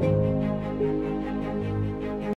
you